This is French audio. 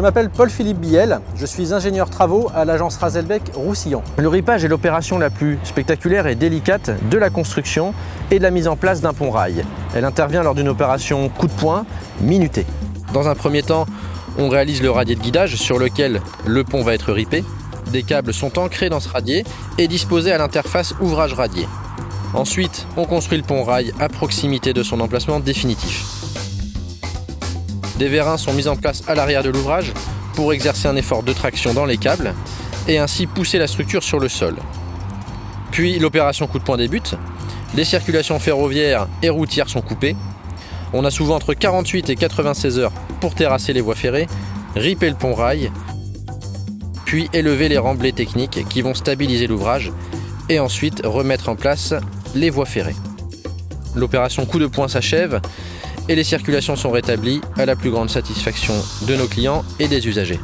m'appelle Paul-Philippe Biel, je suis ingénieur travaux à l'agence Razelbeck Roussillon. Le ripage est l'opération la plus spectaculaire et délicate de la construction et de la mise en place d'un pont-rail. Elle intervient lors d'une opération coup de poing minutée. Dans un premier temps, on réalise le radier de guidage sur lequel le pont va être ripé. Des câbles sont ancrés dans ce radier et disposés à l'interface ouvrage radier. Ensuite, on construit le pont-rail à proximité de son emplacement définitif. Des vérins sont mis en place à l'arrière de l'ouvrage pour exercer un effort de traction dans les câbles et ainsi pousser la structure sur le sol. Puis l'opération coup de poing débute. Les circulations ferroviaires et routières sont coupées. On a souvent entre 48 et 96 heures pour terrasser les voies ferrées, riper le pont-rail, puis élever les remblais techniques qui vont stabiliser l'ouvrage et ensuite remettre en place les voies ferrées. L'opération coup de poing s'achève et les circulations sont rétablies à la plus grande satisfaction de nos clients et des usagers.